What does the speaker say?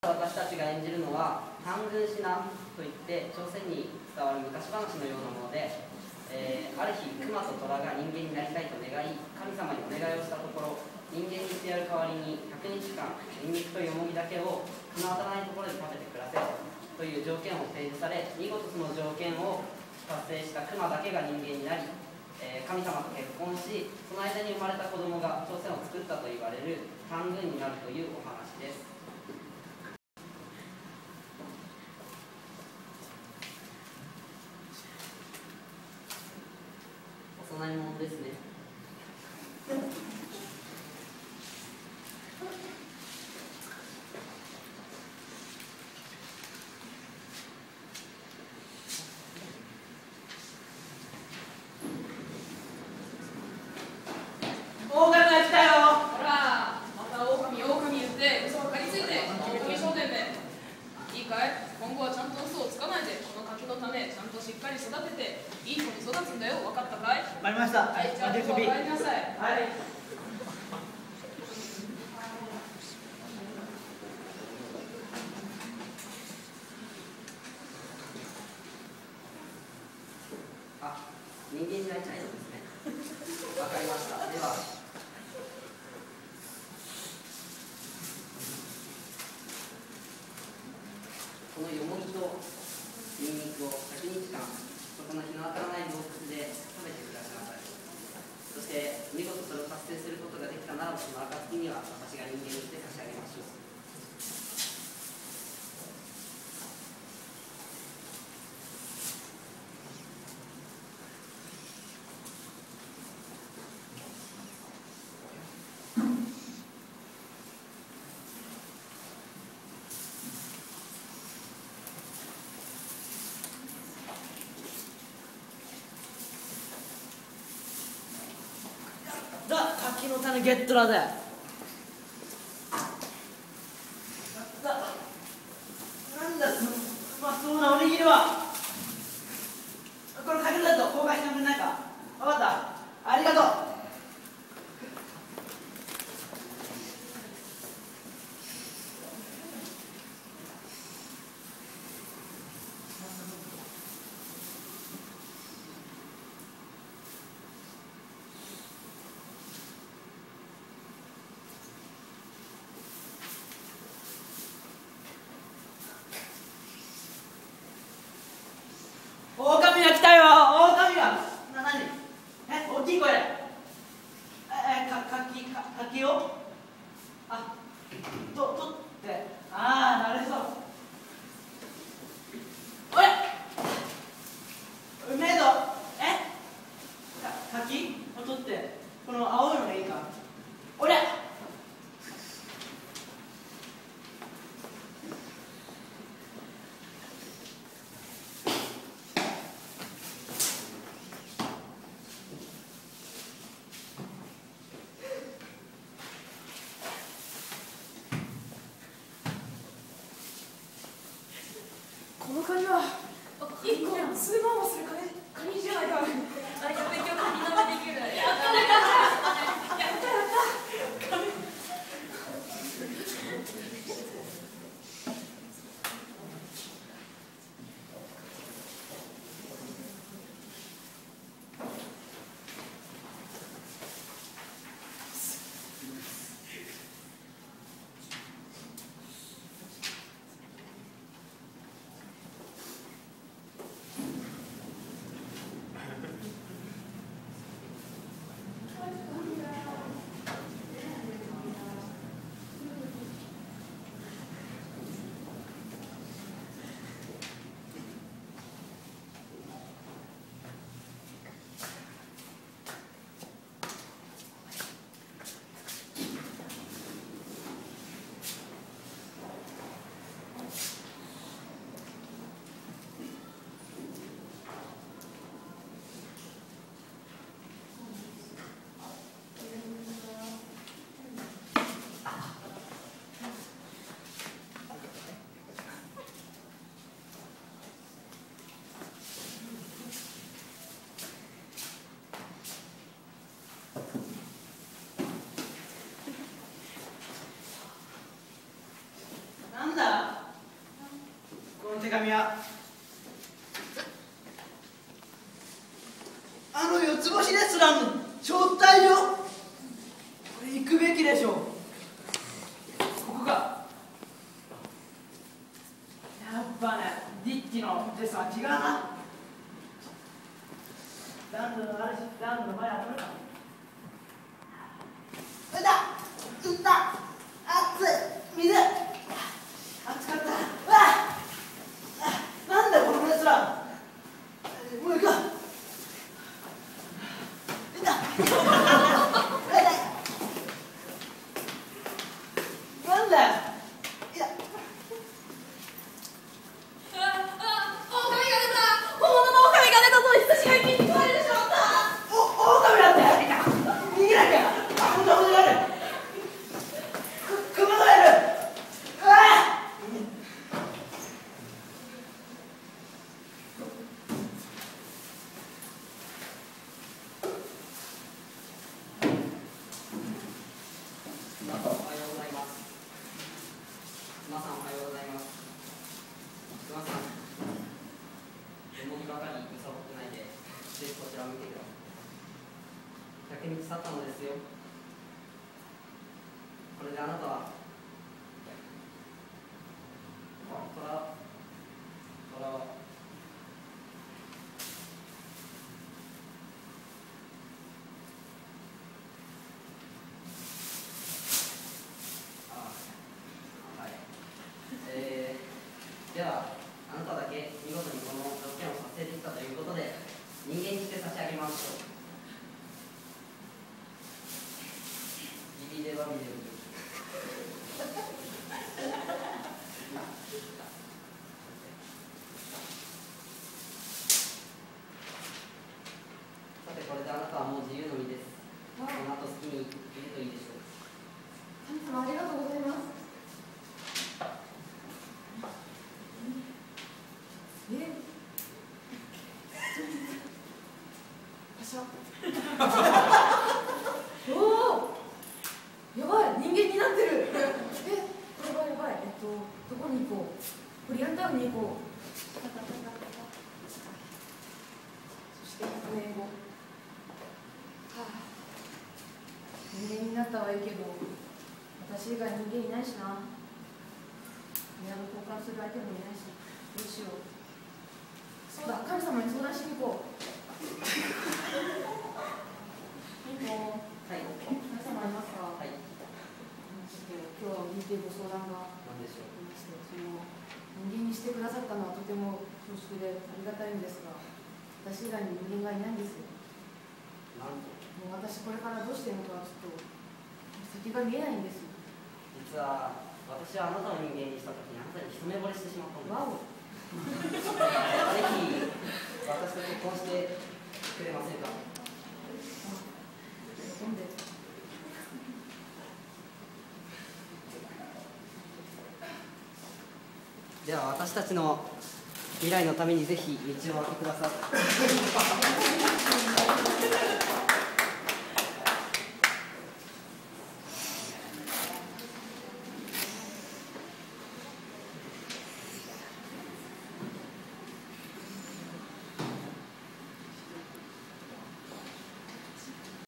私たちが演じるのは単軍指南といって朝鮮に伝わる昔話のようなもので、えーある日熊と虎が人間になりたいと願い神様にお願いをしたところ人間にしてやる代わりに100日間ニンニクとヨモギだけを日の当たらないところで食べて暮らせという条件を提示され見事その条件を達成した熊だけが人間になり、えー神様と結婚しその間に生まれた子供が朝鮮を作ったと言われる単軍になるというお話です。ないものですねオオカミが来たよほら、また狼、狼言って嘘ばかりついて、狼商店で。いいかい今後はちゃんと嘘をつかないで、この柿の種、ちゃんとしっかり育てて、いい子に育つんだよ、分かったかい？わかりましたはい、じゃあ、手首帰りなさい。はいあ、人間になりたいのですね。わかりました。では。このよもぎとニンニクを100日間、そこの日の当たらない洞窟で食べてください。そして、見事それを達成することができたなら、その暁には私が人間にして差し上げましょう。だ柿の種ゲットだぜ手紙は？あの四つ星レストランの招待状。これ行くべきでしょう。ここか。やっぱねディッチのデスは違うな。ランドのあるしランドの前あるかうだうだ熱い。水暑かったわああなんだよこのレストランもう行くわいたなんだよいやああ狼が出た本物の狼が出たぞ羊が一気に食われてしまったおオオカミだって逃げなきゃあこんなことがあるくクマがいるうわあ皆さんおはようございます。皆さんおはようございます。皆さん、よもぎばかり揺さぶってないで、ぜひこちらを見てください。100日経ったのですよ。これであなたは、トラ、トラは、あはい。えー、では、あなただけ見事にこの条件を達成できたということで、人間にして差し上げましょう。ビビデバビデブ。さて、これであなたはもう自由の身です。この後好きにいるといいでしょう。神様ありがとうございますえパシャおおやばい人間になってるえやばいやばいえっとどこに行こうコリアンタウンに行こうそして100年後はあ人間になったはいいけど私以外人間いないしな親の交換する相手もいないしどうしようそうだ神様に相談しに行こうピンポンはい、神様いますかはい、今日は見てご相談がなんでしょう。してその人間にしてくださったのはとても恐縮でありがたいんですが私以外に人間がいないんですよ。なんと、もう私これからどうしていいのかちょっと先が見えないんですよ。実は私はあなたを人間にしたときにあなたに一目惚れしてしまったんです。ぜひ私と結婚してくれませんか？喜んででは私たちの未来のためにぜひ道を開けてください。